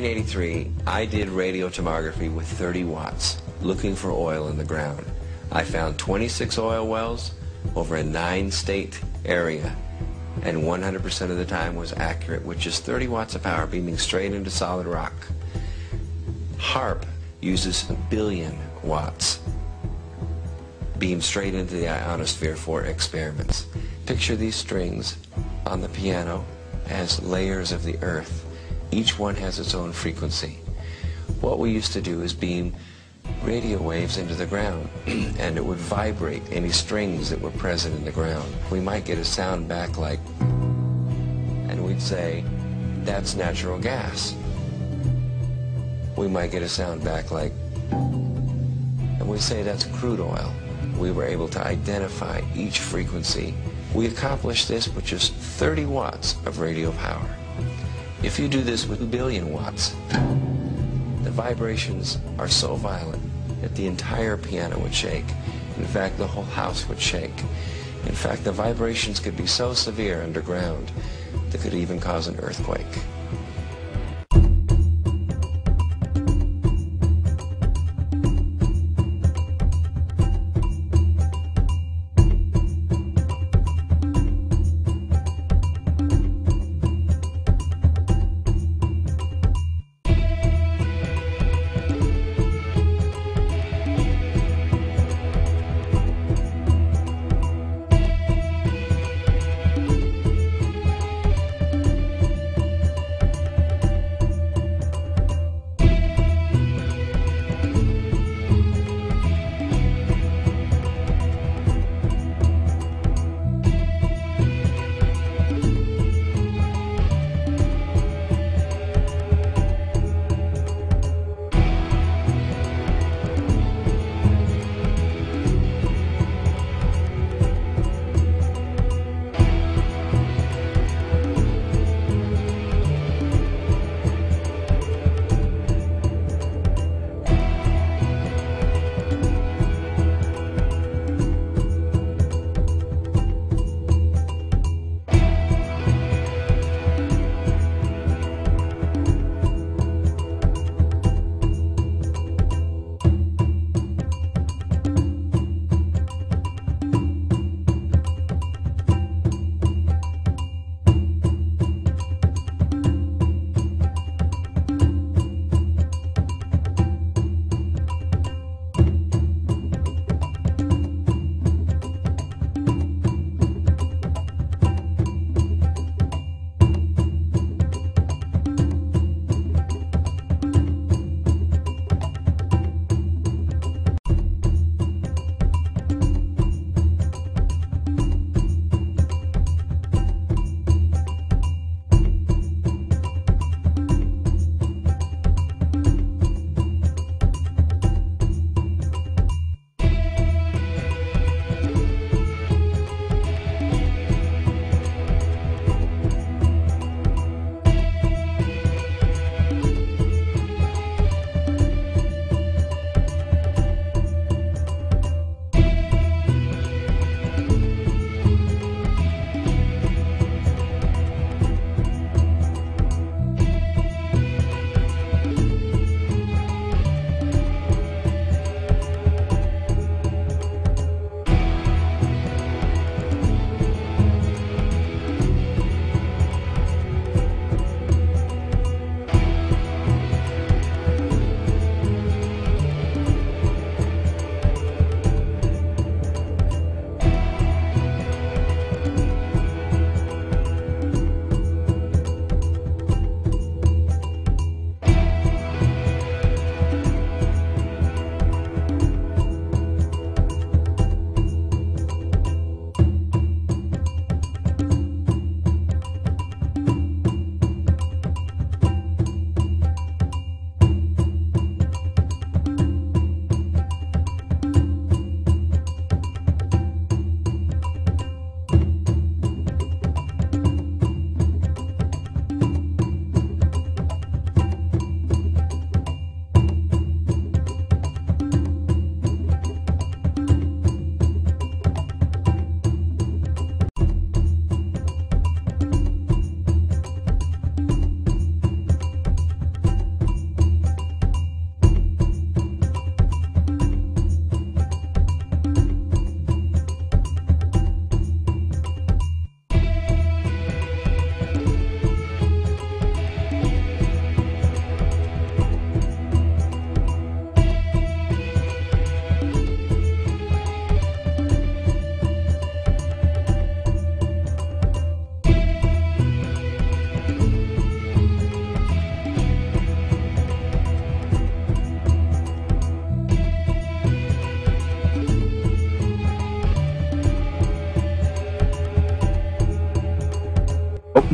1983, I did radiotomography with 30 watts, looking for oil in the ground. I found 26 oil wells over a nine-state area, and 100% of the time was accurate, which is 30 watts of power beaming straight into solid rock. HAARP uses a billion watts beamed straight into the ionosphere for experiments. Picture these strings on the piano as layers of the earth. Each one has its own frequency. What we used to do is beam radio waves into the ground and it would vibrate any strings that were present in the ground. We might get a sound back like, and we'd say, that's natural gas. We might get a sound back like, and we'd say that's crude oil. We were able to identify each frequency. We accomplished this with just 30 watts of radio power. If you do this with a billion watts, the vibrations are so violent that the entire piano would shake. In fact, the whole house would shake. In fact, the vibrations could be so severe underground that could even cause an earthquake.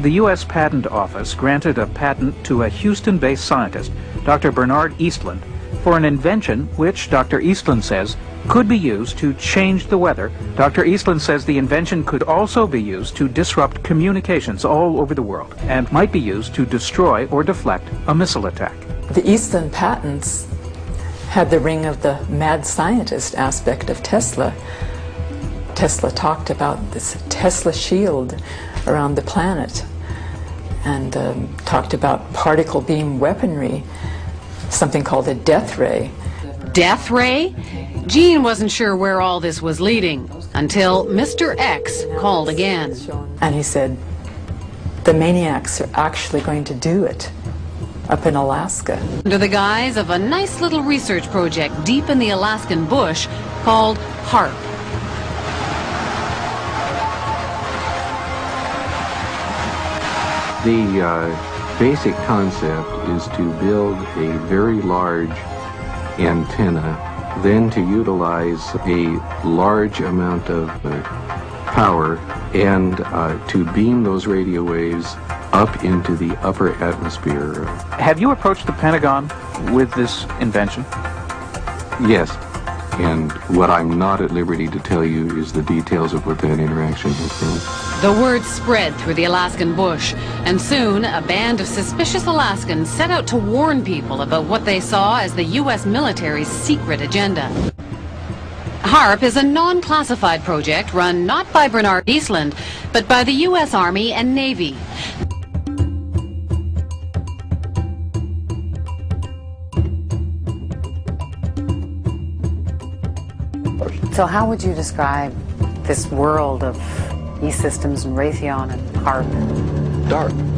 The U.S. Patent Office granted a patent to a Houston-based scientist, Dr. Bernard Eastlund, for an invention which, Dr. Eastlund says, could be used to change the weather. Dr. Eastlund says the invention could also be used to disrupt communications all over the world and might be used to destroy or deflect a missile attack. The Eastlund patents had the ring of the mad scientist aspect of Tesla. Tesla talked about this Tesla shield around the planet and um, talked about particle beam weaponry, something called a death ray. Death ray? Gene wasn't sure where all this was leading until Mr. X called again. And he said, the maniacs are actually going to do it up in Alaska. Under the guise of a nice little research project deep in the Alaskan bush called HAARP. The uh, basic concept is to build a very large antenna, then to utilize a large amount of uh, power and uh, to beam those radio waves up into the upper atmosphere. Have you approached the Pentagon with this invention? Yes. And what I'm not at liberty to tell you is the details of what that interaction has been. The word spread through the Alaskan bush, and soon a band of suspicious Alaskans set out to warn people about what they saw as the U.S. military's secret agenda. HAARP is a non-classified project run not by Bernard Eastlund, but by the U.S. Army and Navy. So how would you describe this world of E-Systems and Raytheon and HAARP? Dark.